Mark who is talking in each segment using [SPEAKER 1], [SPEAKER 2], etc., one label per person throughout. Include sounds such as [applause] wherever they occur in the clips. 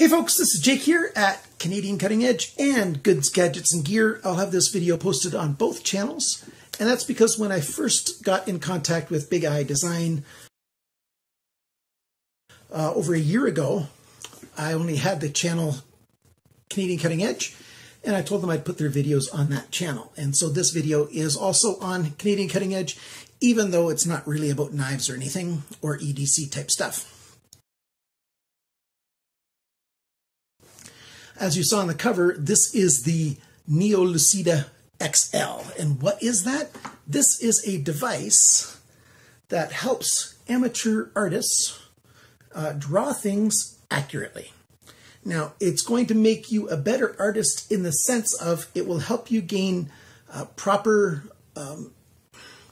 [SPEAKER 1] Hey folks, this is Jake here at Canadian Cutting Edge and Goods, Gadgets and Gear. I'll have this video posted on both channels. And that's because when I first got in contact with BigIDesign uh, over a year ago, I only had the channel Canadian Cutting Edge, and I told them I'd put their videos on that channel. And so this video is also on Canadian Cutting Edge, even though it's not really about knives or anything, or EDC type stuff. As you saw on the cover, this is the Neo Lucida XL. And what is that? This is a device that helps amateur artists uh, draw things accurately. Now, it's going to make you a better artist in the sense of it will help you gain uh, proper um,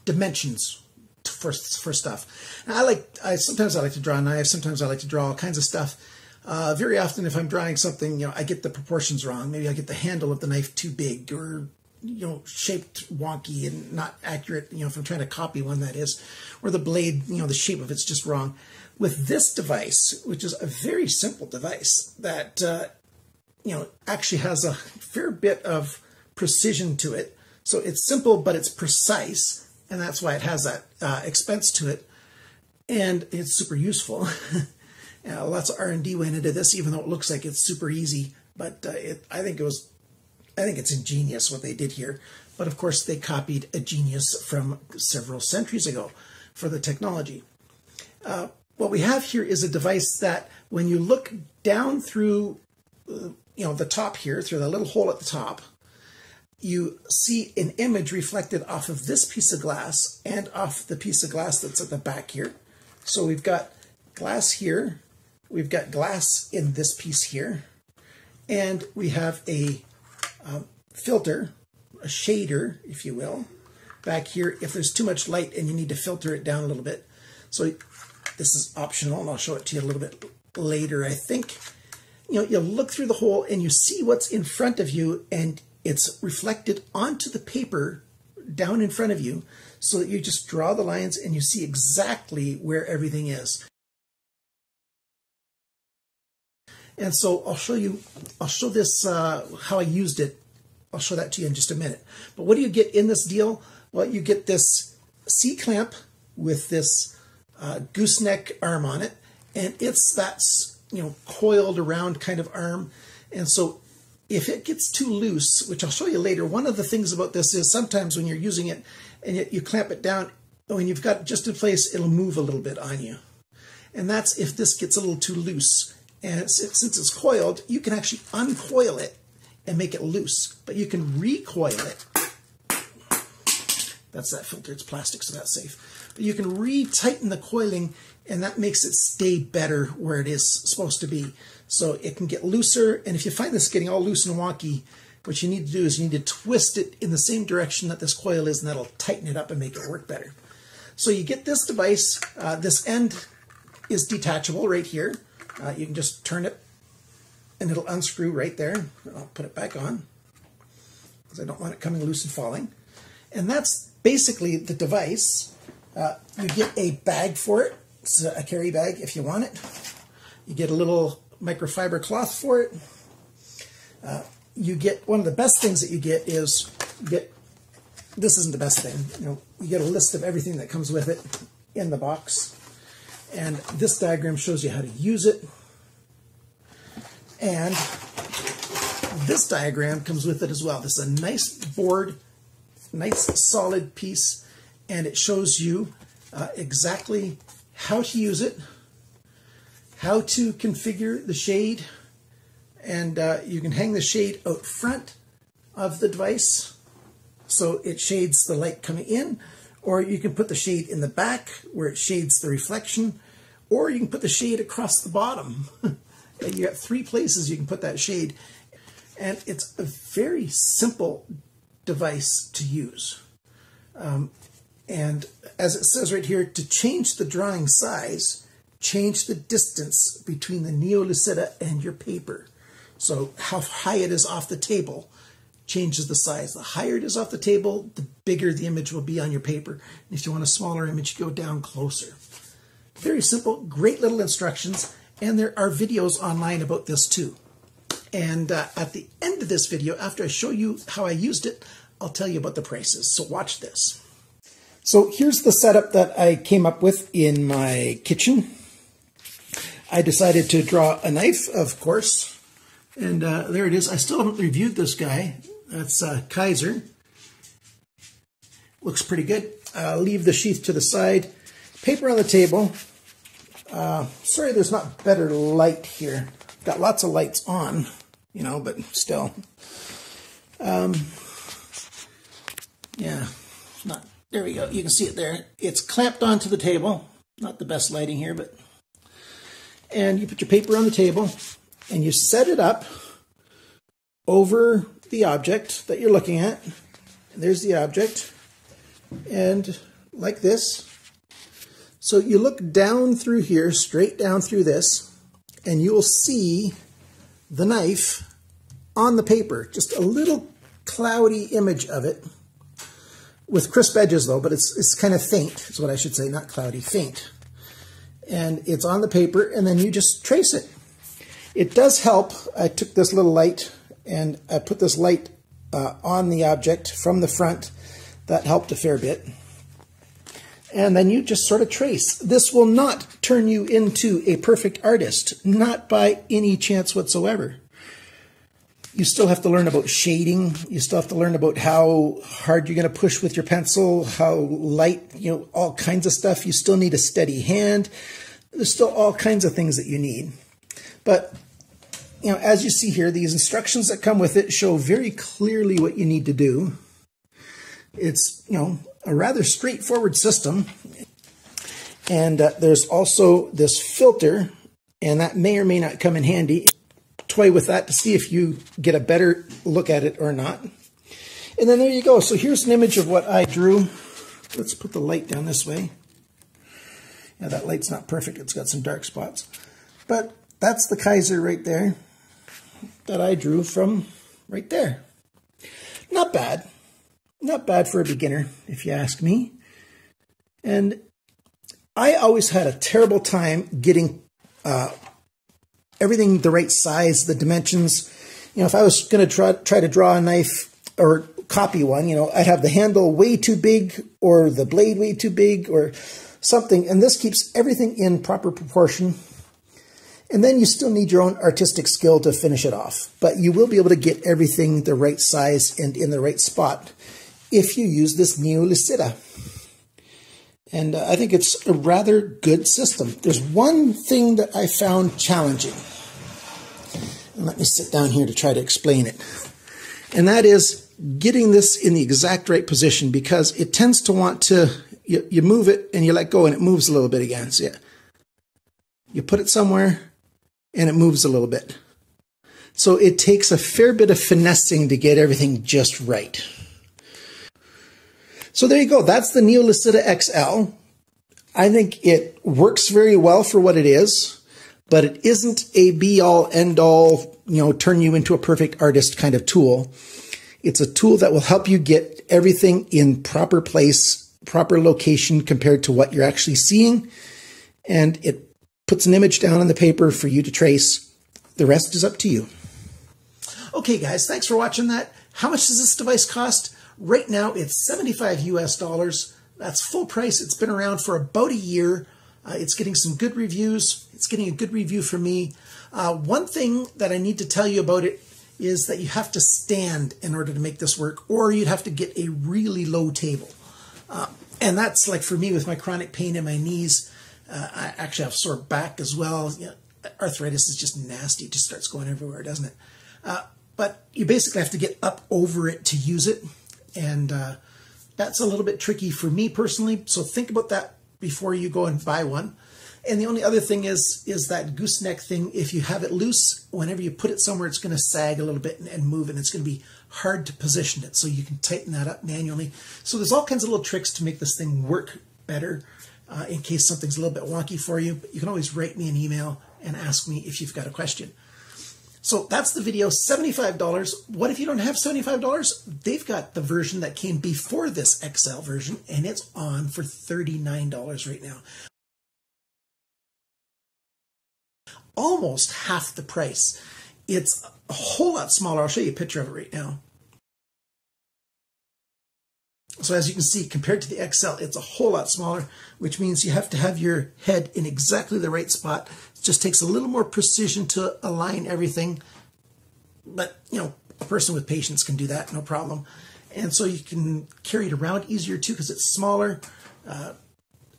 [SPEAKER 1] dimensions for, for stuff. Now, I like, I sometimes I like to draw knives, sometimes I like to draw all kinds of stuff. Uh, very often, if I'm drawing something, you know, I get the proportions wrong. Maybe I get the handle of the knife too big or, you know, shaped wonky and not accurate, you know, if I'm trying to copy one that is, or the blade, you know, the shape of it's just wrong. With this device, which is a very simple device that, uh, you know, actually has a fair bit of precision to it. So it's simple, but it's precise, and that's why it has that uh, expense to it. And it's super useful. [laughs] Uh, lots of R&D went into this, even though it looks like it's super easy. But uh, it, I think it was, I think it's ingenious what they did here. But of course, they copied a genius from several centuries ago for the technology. Uh, what we have here is a device that, when you look down through, uh, you know, the top here, through the little hole at the top, you see an image reflected off of this piece of glass and off the piece of glass that's at the back here. So we've got glass here, We've got glass in this piece here, and we have a uh, filter, a shader, if you will, back here if there's too much light and you need to filter it down a little bit. So this is optional, and I'll show it to you a little bit later, I think. You know, you look through the hole and you see what's in front of you, and it's reflected onto the paper down in front of you so that you just draw the lines and you see exactly where everything is. And so I'll show you, I'll show this, uh, how I used it. I'll show that to you in just a minute. But what do you get in this deal? Well, you get this C-clamp with this uh, gooseneck arm on it. And it's that, you know, coiled around kind of arm. And so if it gets too loose, which I'll show you later, one of the things about this is sometimes when you're using it and you, clamp it down, when you've got it just in place, it'll move a little bit on you. And that's if this gets a little too loose. And since it's coiled, you can actually uncoil it and make it loose, but you can recoil it. That's that filter, it's plastic, so that's safe. But you can re-tighten the coiling and that makes it stay better where it is supposed to be. So it can get looser, and if you find this getting all loose and wonky, what you need to do is you need to twist it in the same direction that this coil is, and that'll tighten it up and make it work better. So you get this device, uh, this end is detachable right here. Uh, you can just turn it and it'll unscrew right there. I'll put it back on because I don't want it coming loose and falling. And that's basically the device. Uh, you get a bag for it. It's a carry bag if you want it. You get a little microfiber cloth for it. Uh, you get one of the best things that you get is you get this isn't the best thing. You know, you get a list of everything that comes with it in the box. And this diagram shows you how to use it. And this diagram comes with it as well. This is a nice board, nice solid piece, and it shows you uh, exactly how to use it, how to configure the shade, and uh, you can hang the shade out front of the device so it shades the light coming in, or you can put the shade in the back where it shades the reflection, or you can put the shade across the bottom. [laughs] you got three places you can put that shade. And it's a very simple device to use. Um, and as it says right here, to change the drawing size, change the distance between the Neo Lucida and your paper. So how high it is off the table changes the size. The higher it is off the table, the bigger the image will be on your paper. And if you want a smaller image, go down closer. Very simple, great little instructions. And there are videos online about this too. And uh, at the end of this video, after I show you how I used it, I'll tell you about the prices. So watch this. So here's the setup that I came up with in my kitchen. I decided to draw a knife, of course. And uh, there it is. I still haven't reviewed this guy. That's uh, Kizer. Looks pretty good. Uh, leave the sheath to the side. Paper on the table. Uh, sorry there's not better light here. Got lots of lights on, you know, but still. Um, yeah, not, there we go. You can see it there. It's clamped onto the table. Not the best lighting here, but. And you put your paper on the table and you set it up over the object that you're looking at. And there's the object. And like this. So you look down through here, straight down through this, and you will see the knife on the paper. Just a little cloudy image of it with crisp edges though, but it's, it's kind of faint is what I should say, not cloudy, faint. And it's on the paper and then you just trace it. It does help. I took this little light and I put this light uh, on the object from the front. That helped a fair bit. And then you just sort of trace. This will not turn you into a perfect artist, not by any chance whatsoever you still have to learn about shading. You still have to learn about how hard you're going to push with your pencil, how light, you know, all kinds of stuff. You still need a steady hand. There's still all kinds of things that you need. But, you know, as you see here, these instructions that come with it show very clearly what you need to do. It's, you know, a rather straightforward system. And uh, there's also this filter, and that may or may not come in handy toy with that to see if you get a better look at it or not. And then there you go. So here's an image of what I drew. Let's put the light down this way. Yeah, that light's not perfect. It's got some dark spots. But that's the Kizer right there that I drew from right there. Not bad. Not bad for a beginner, if you ask me. And I always had a terrible time getting uh, everything the right size, the dimensions. You know, if I was going to try, try to draw a knife or copy one, you know, I'd have the handle way too big or the blade way too big or something. And this keeps everything in proper proportion. And then you still need your own artistic skill to finish it off. But you will be able to get everything the right size and in the right spot if you use this Neo Lucida. And uh, I think it's a rather good system. There's one thing that I found challenging. And let me sit down here to try to explain it. And that is getting this in the exact right position because it tends to want to, you, you move it and you let go and it moves a little bit again. So yeah, you put it somewhere and it moves a little bit. So it takes a fair bit of finessing to get everything just right. So there you go. That's the Neo Lucida XL. I think it works very well for what it is, but it isn't a be all end all, you know, turn you into a perfect artist kind of tool. It's a tool that will help you get everything in proper place, proper location compared to what you're actually seeing. And it puts an image down on the paper for you to trace. The rest is up to you. Okay, guys, thanks for watching that. How much does this device cost? Right now, it's 75 US dollars. That's full price. It's been around for about a year. Uh, it's getting some good reviews. It's getting a good review from me. Uh, one thing that I need to tell you about it is that you have to stand in order to make this work, or you'd have to get a really low table. Uh, and that's like for me with my chronic pain in my knees. Uh, I actually have sore back as well. You know, arthritis is just nasty. It just starts going everywhere, doesn't it? Uh, but you basically have to get up over it to use it and uh, that's a little bit tricky for me personally. So think about that before you go and buy one. And the only other thing is is that gooseneck thing. If you have it loose, whenever you put it somewhere, it's going to sag a little bit and, and move, and it's going to be hard to position it. So you can tighten that up manually. So there's all kinds of little tricks to make this thing work better. Uh, in case something's a little bit wonky for you, but you can always write me an email and ask me if you've got a question. So that's the video, $75. What if you don't have $75? They've got the version that came before this XL version, and it's on for $39 right now. almost half the price. It's a whole lot smaller. I'll show you a picture of it right now. So as you can see, compared to the XL, it's a whole lot smaller, which means you have to have your head in exactly the right spot. It just takes a little more precision to align everything. But, you know, a person with patience can do that, no problem. And so you can carry it around easier too because it's smaller. Uh,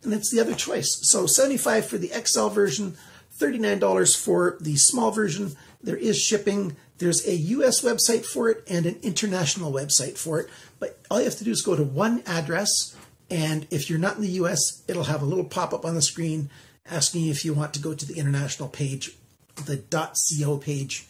[SPEAKER 1] and it's the other choice. So 75 for the XL version, $39 for the small version. There is shipping. There's a US website for it and an international website for it. But all you have to do is go to one address. And if you're not in the US, it'll have a little pop up on the screen asking you if you want to go to the international page, the .co page,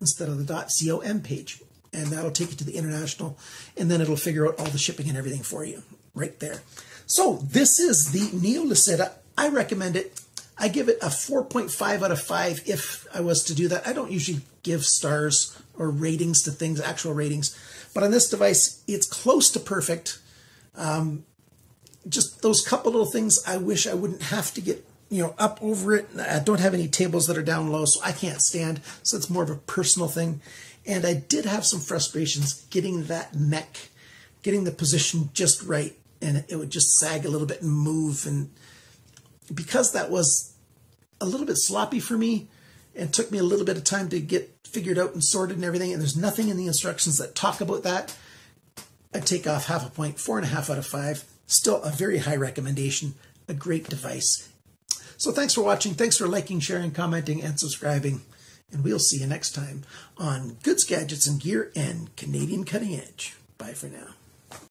[SPEAKER 1] instead of the .com page. And that'll take you to the international. And then it'll figure out all the shipping and everything for you right there. So this is the Neo Lucida. I recommend it. I give it a 4.5 out of 5 if I was to do that. I don't usually give stars or ratings to things, actual ratings. But on this device, it's close to perfect. Um, just those couple little things I wish I wouldn't have to get you know up over it. I don't have any tables that are down low, so I can't stand. So it's more of a personal thing. And I did have some frustrations getting that neck, getting the position just right and it would just sag a little bit and move. And because that was a little bit sloppy for me and took me a little bit of time to get figured out and sorted and everything, and there's nothing in the instructions that talk about that, I'd take off half a point, four and a half out of five. Still a very high recommendation, a great device. So thanks for watching. Thanks for liking, sharing, commenting, and subscribing. And we'll see you next time on Goods, Gadgets, and Gear and Canadian Cutting Edge. Bye for now.